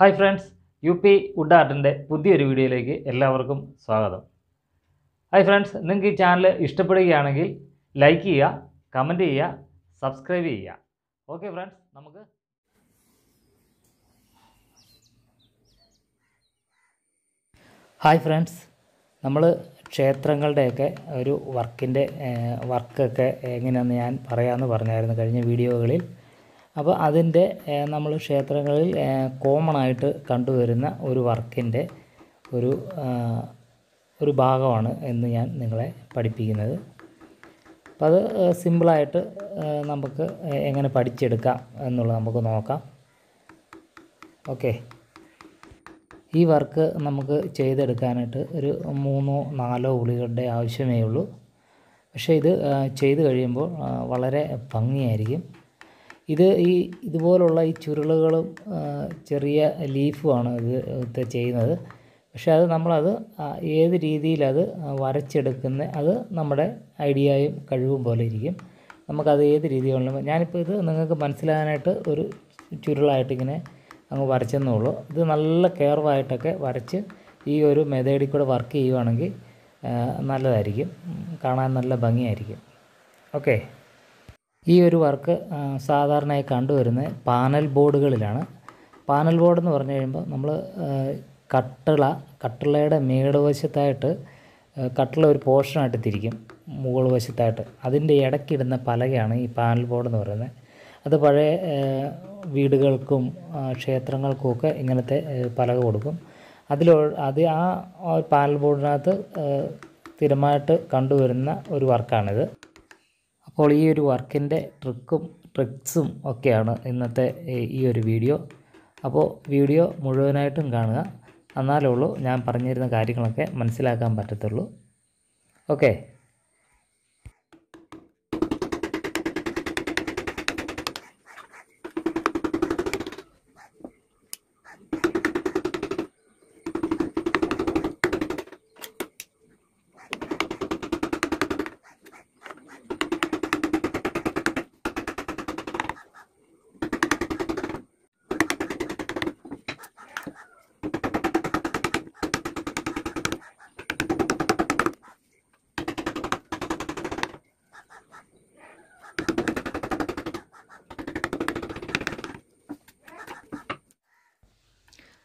Hi friends U P wood ആർട്ടിന്റെ പുതിയൊരു വീഡിയോയിലേക്ക് എല്ലാവർക്കും സ്വാഗതം. ഹായ് ഫ്രണ്ട്സ് നിങ്ങൾക്ക് ഈ ചാനൽ ഇഷ്ടപ്പെടുകയാണെങ്കിൽ ലൈക്ക് ചെയ്യുക കമന്റ് ചെയ്യുക സബ്സ്ക്രൈബ് ചെയ്യുക. ഓക്കെ ഫ്രണ്ട്സ് നമുക്ക് ഹായ് ഫ്രണ്ട്സ് നമ്മൾ ക്ഷേത്രങ്ങളുടെയൊക്കെ ഒരു വർക്കിന്റെ വർക്കൊക്കെ എങ്ങനെയാണെന്ന് ഞാൻ പറയാമെന്ന് പറഞ്ഞായിരുന്നു കഴിഞ്ഞ വീഡിയോകളിൽ. അപ്പോൾ അതിന്റെ നമ്മൾ ക്ഷേത്രങ്ങളിൽ കോമൺ ആയിട്ട് കണ്ടുവരുന്ന ഒരു വർക്കിന്റെ ഒരു ഒരു ഭാഗമാണ് എന്ന് ഞാൻ നിങ്ങളെ പഠിപ്പിക്കുന്നത്. അപ്പോൾ അത് സിമ്പിളായിട്ട് നമുക്ക് എങ്ങനെ പഠിച്ചെടുക്കാം എന്നുള്ളത് നമുക്ക് നോക്കാം. ഓക്കെ. ഈ വർക്ക് നമുക്ക് ചെയ്തെടുക്കാനായിട്ട് ഒരു മൂന്നോ നാലോ ഉളികളുടെ ആവശ്യമേ ഉള്ളൂ. പക്ഷേ ഇത് ചെയ്ത് കഴിയുമ്പോൾ വളരെ ഭംഗിയായിരിക്കും. ഇത് ഈ ഇതുപോലുള്ള ഈ ചുരുളുകളും ചെറിയ ലീഫുമാണ് ഇത് ചെയ്യുന്നത്. പക്ഷേ അത് നമ്മളത് ഏത് രീതിയിലത് വരച്ചെടുക്കുന്ന അത് നമ്മുടെ ഐഡിയയും കഴിവും പോലെ ഇരിക്കും. നമുക്കത് ഏത് രീതിയിലും ഞാനിപ്പോൾ ഇത് നിങ്ങൾക്ക് മനസ്സിലാകാനായിട്ട് ഒരു ചുരുളായിട്ടിങ്ങനെ അങ്ങ് വരച്ചെന്നേ ഉള്ളൂ. ഇത് നല്ല കെയർവായിട്ടൊക്കെ വരച്ച് ഈ ഒരു മെതേഡിൽ കൂടെ വർക്ക് ചെയ്യുവാണെങ്കിൽ നല്ലതായിരിക്കും. കാണാൻ നല്ല ഭംഗിയായിരിക്കും. ഓക്കെ. ഈ ഒരു വർക്ക് സാധാരണയായി കണ്ടുവരുന്നത് പാനൽ ബോർഡുകളിലാണ്. പാനൽ ബോർഡ് എന്ന് പറഞ്ഞു കഴിയുമ്പോൾ നമ്മൾ കട്ടിള കട്ടിളയുടെ മേട് വശത്തായിട്ട് കട്ടിള ഒരു പോർഷനായിട്ട് തിരിക്കും മുകൾ വശത്തായിട്ട്. അതിന്റെ ഇടയ്ക്കിടുന്ന പലകയാണ് ഈ പാനൽ ബോർഡ് എന്ന് പറയുന്നത്. അത് പഴയ വീടുകൾക്കും ക്ഷേത്രങ്ങൾക്കുമൊക്കെ ഇങ്ങനത്തെ പലക കൊടുക്കും. അതിൽ അത് ആ പാനൽ ബോർഡിനകത്ത് സ്ഥിരമായിട്ട് കണ്ടുവരുന്ന ഒരു വർക്കാണിത്. അപ്പോൾ ഈ ഒരു വർക്കിന്റെ ട്രിക്കും ട്രിക്സും ഒക്കെയാണ് ഇന്നത്തെ ഈ- ഒരു വീഡിയോ. അപ്പോൾ വീഡിയോ മുഴുവനായിട്ടും കാണുക. എന്നാലേ ഉള്ളൂ ഞാൻ പറഞ്ഞിരുന്ന കാര്യങ്ങളൊക്കെ മനസ്സിലാക്കാൻ പറ്റത്തുള്ളൂ. ഓക്കെ.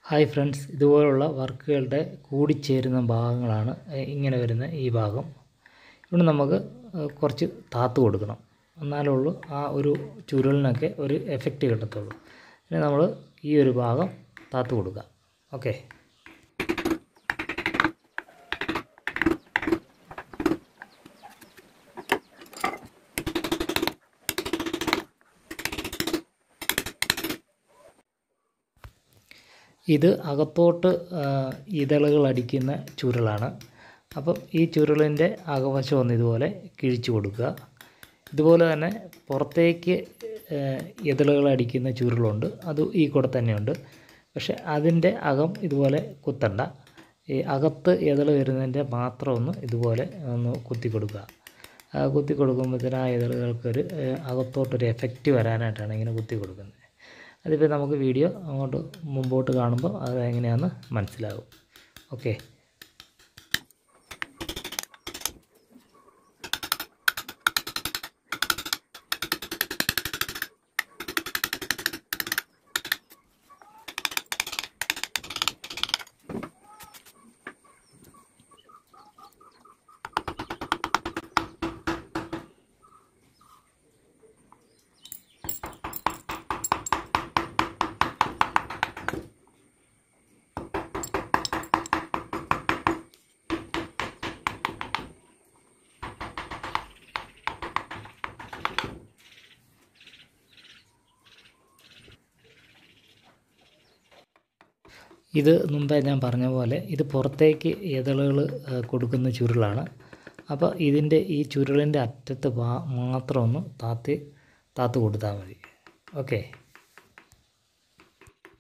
ഹായ് ഫ്രണ്ട്സ് ഇതുപോലുള്ള വർക്കുകളുടെ കൂടിച്ചേരുന്ന ഭാഗങ്ങളാണ് ഇങ്ങനെ വരുന്ന ഈ ഭാഗം. ഇവിടെ നമുക്ക് കുറച്ച് താത്ത് കൊടുക്കണം. എന്നാലേ ഉള്ളൂ ആ ഒരു ചുരുളിനൊക്കെ ഒരു എഫക്റ്റ് കിട്ടത്തുള്ളൂ. പിന്നെ നമ്മൾ ഈ ഒരു ഭാഗം താത്ത് കൊടുക്കുക ഓക്കെ ഇത് അകത്തോട്ട് ഇതളുകൾ അടിക്കുന്ന ചുരുളാണ്. അപ്പം ഈ ചുരുളിന്റെ അകവശം ഒന്ന് ഇതുപോലെ കിഴിച്ചു കൊടുക്കുക. ഇതുപോലെ തന്നെ പുറത്തേക്ക് ഇതളുകൾ അടിക്കുന്ന ചുരുളുണ്ട്. അത് ഈ കൂടെ തന്നെയുണ്ട്. പക്ഷെ അതിന്റെ അകം ഇതുപോലെ കുത്തണ്ട. ഈ അകത്ത് ഇതൾ വരുന്നതിന്റെ മാത്രം ഒന്ന് ഇതുപോലെ ഒന്ന് കുത്തി കൊടുക്കുക. കുത്തി കൊടുക്കുമ്പോഴത്തേന് ആ ഇതളുകൾക്കൊരു അകത്തോട്ടൊരു എഫക്റ്റ് വരാനായിട്ടാണ് ഇങ്ങനെ കുത്തി കൊടുക്കുന്നത്. അതിപ്പോൾ നമുക്ക് വീഡിയോ അങ്ങോട്ട് മുമ്പോട്ട് കാണുമ്പോൾ അത് എങ്ങനെയാണെന്ന് മനസ്സിലാകും ഓക്കെ ഇത് മുമ്പേ ഞാൻ പറഞ്ഞ പോലെ ഇത് പുറത്തേക്ക് ഇതളുകൾ കൊടുക്കുന്ന ചുരുളാണ്. അപ്പോൾ ഇതിന്റെ ഈ ചുരുളിന്റെ അറ്റത്ത് മാത്രം ഒന്ന് താത്തി താത്ത് കൊടുത്താൽ മതി. ഓക്കെ.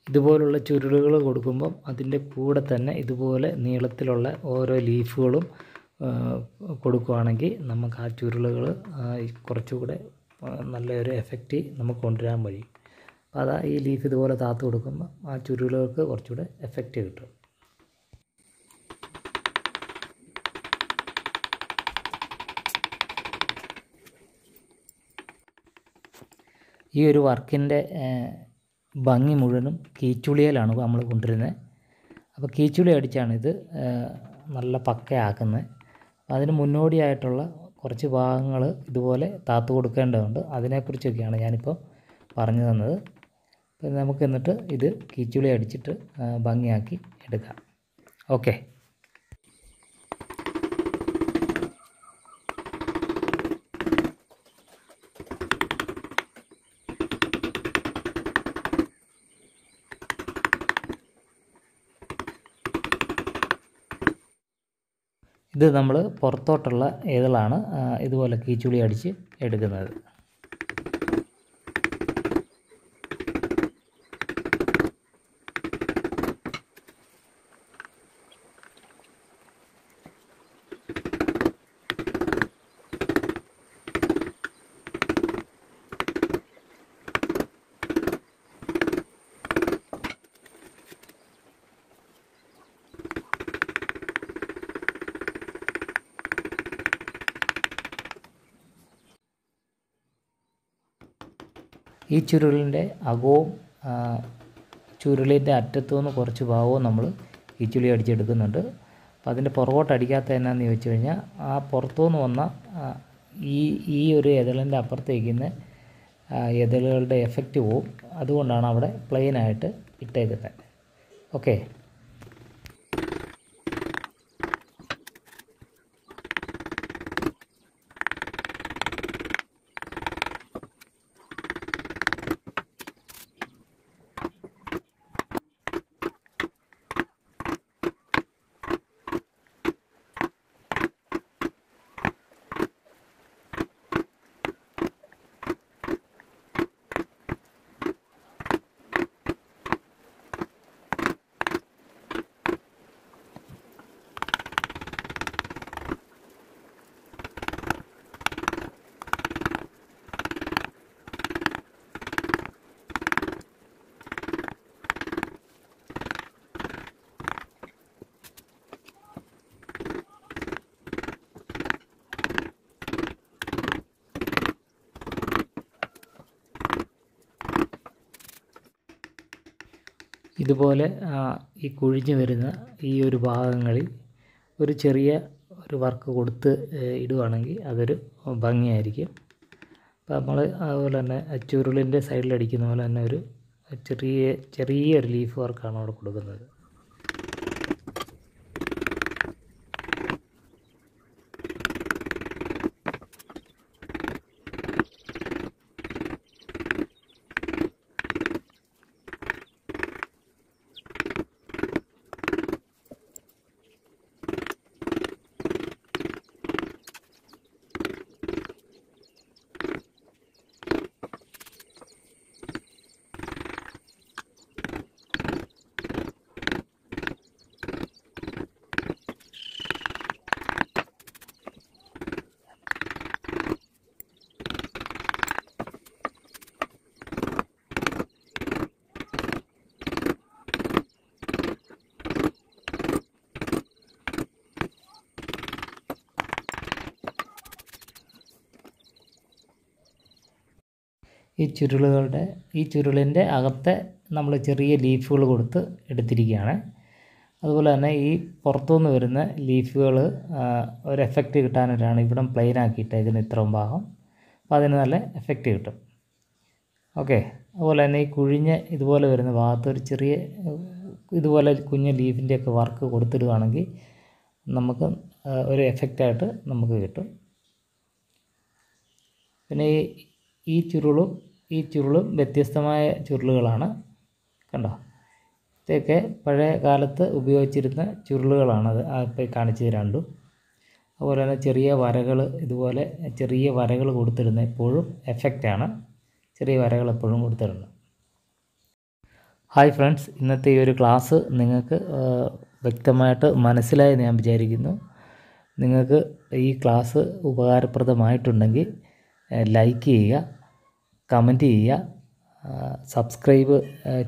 ഇതുപോലുള്ള ചുരുളുകൾ കൊടുക്കുമ്പം അതിന്റെ കൂടെ തന്നെ ഇതുപോലെ നീളത്തിലുള്ള ഓരോ ലീഫുകളും കൊടുക്കുവാണെങ്കിൽ നമുക്ക് ആ ചുരുളുകൾ കുറച്ചുകൂടെ നല്ലൊരു എഫക്റ്റ് നമുക്ക് കൊണ്ടുവരാൻ കഴിയും അപ്പോൾ അതാ ഈ ലീഫ് ഇതുപോലെ താത്ത് കൊടുക്കുമ്പോൾ ആ ചുരുളുകൾക്ക് കുറച്ചുകൂടെ എഫക്റ്റ് കിട്ടും. ഈ ഒരു വർക്കിന്റെ ഭംഗി മുഴുവനും കീച്ചുളിയിലാണ് നമ്മൾ കൊണ്ടുവരുന്നത്. അപ്പോൾ കീച്ചുളി അടിച്ചാണ് ഇത് നല്ല പക്കയാക്കുന്നത്. അതിന് മുന്നോടിയായിട്ടുള്ള കുറച്ച് ഭാഗങ്ങൾ ഇതുപോലെ താത്തു കൊടുക്കേണ്ടതുണ്ട്. അതിനെക്കുറിച്ചൊക്കെയാണ് ഞാനിപ്പോൾ പറഞ്ഞു തന്നത്. അപ്പോൾ നമുക്ക് എന്നിട്ട് ഇത് കീച്ചുളി അടിച്ചിട്ട് ഭംഗിയാക്കി എടുക്കാം. ഓക്കെ. ഇത് നമ്മൾ പുറത്തോട്ടുള്ള ഇതളാണ് ഇതുപോലെ കീച്ചുളി അടിച്ച് എടുക്കുന്നത്? ഈ ചുരുളിന്റെ അകവും ചുരുളിന്റെ അറ്റത്തു നിന്ന് കുറച്ച് ഭാഗവും നമ്മൾ ഈ ചുളി അടിച്ചെടുക്കുന്നുണ്ട്. അപ്പോൾ അതിന്റെ പുറകോട്ട് അടിക്കാത്ത എന്നാന്ന് ചോദിച്ചു കഴിഞ്ഞാൽ ആ പുറത്തു നിന്ന് വന്ന ഈ ഈ ഒരു എതളിന്റെ അപ്പുറത്തേക്കുന്ന എതളുകളുടെ എഫക്റ്റ് പോവും. അതുകൊണ്ടാണ് അവിടെ പ്ലെയിനായിട്ട് ഇട്ടേക്കുന്നത്. ഓക്കെ ഇതുപോലെ ഈ കുഴിഞ്ഞു വരുന്ന ഈ ഒരു ഭാഗങ്ങളിൽ ഒരു ചെറിയ ഒരു വർക്ക് കൊടുത്ത് ഇടുകയാണെങ്കിൽ അതൊരു ഭംഗിയായിരിക്കും. അപ്പോൾ നമ്മൾ അതുപോലെ തന്നെ ചുരുളിന്റെ സൈഡിൽ അടിക്കുന്ന പോലെ തന്നെ ഒരു ചെറിയ ചെറിയൊരു ലീഫ് വർക്കാണ് അവിടെ കൊടുക്കുന്നത്. ഈ ചുരുളുകളുടെ ഈ ചുരുളിന്റെ അകത്തെ നമ്മൾ ചെറിയ ലീഫുകൾ കൊടുത്ത് എടുത്തിരിക്കുകയാണ്. അതുപോലെ തന്നെ ഈ പുറത്തുനിന്ന് വരുന്ന ലീഫുകൾ ഒരു എഫക്റ്റ് കിട്ടാനായിട്ടാണ് ഇവിടം പ്ലെയിൻ ആക്കിയിട്ടേക്കുന്നത് ഇത്രയും ഭാഗം. അപ്പോൾ അതിന് നല്ല എഫക്റ്റ് കിട്ടും. ഓക്കെ അതുപോലെ തന്നെ ഈ കുഴിഞ്ഞ ഇതുപോലെ വരുന്ന ഭാഗത്ത് ഒരു ചെറിയ ഇതുപോലെ കുഞ്ഞ് ലീഫിന്റെയൊക്കെ വർക്ക് കൊടുത്തിടുകയാണെങ്കിൽ നമുക്ക് ഒരു എഫക്റ്റായിട്ട് നമുക്ക് കിട്ടും. പിന്നെ ഈ ചുരുളും ഈ ചുരുളും വ്യത്യസ്തമായ ചുരുളുകളാണ്. കണ്ടോ? ഇതൊക്കെ പഴയ കാലത്ത് ഉപയോഗിച്ചിരുന്ന ചുരുളുകളാണത്. ഇപ്പോൾ കാണിച്ചത് രണ്ടും അതുപോലെ തന്നെ ചെറിയ വരകൾ ഇതുപോലെ ചെറിയ വരകൾ കൊടുത്തിരുന്ന എപ്പോഴും എഫക്റ്റാണ് ചെറിയ വരകൾ എപ്പോഴും കൊടുത്തിരുന്നത് ഹായ് ഫ്രണ്ട്സ് ഇന്നത്തെ ഈ ഒരു ക്ലാസ് നിങ്ങൾക്ക് വ്യക്തമായിട്ട് മനസ്സിലായെന്ന് ഞാൻ വിചാരിക്കുന്നു. നിങ്ങൾക്ക് ഈ ക്ലാസ് ഉപകാരപ്രദമായിട്ടുണ്ടെങ്കിൽ ലൈക്ക് ചെയ്യുക. കമന്റ് ചെയ്യുക. സബ്സ്ക്രൈബ്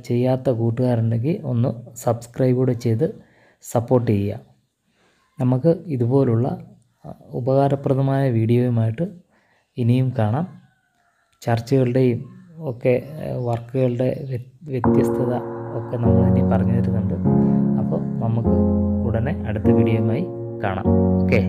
ചെയ്യാത്ത കൂട്ടുകാരുണ്ടെങ്കിൽ ഒന്ന് സബ്സ്ക്രൈബ് കൂടെ ചെയ്ത് സപ്പോർട്ട് ചെയ്യുക. നമുക്ക് ഇതുപോലുള്ള ഉപകാരപ്രദമായ വീഡിയോയുമായിട്ട് ഇനിയും കാണാം. ചർച്ചകളുടെയും ഒക്കെ വർക്കുകളുടെ വ്യത്യസ്തത ഒക്കെ നമ്മൾ ഇനി പറഞ്ഞു തരുന്നുണ്ട്. അപ്പോൾ നമുക്ക് ഉടനെ അടുത്ത വീഡിയോയുമായി കാണാം. ഓക്കെ.